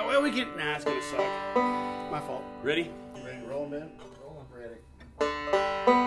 thought, well, we can. Nah, it's gonna suck. My fault. Ready? You ready to roll, man? Roll. Ready.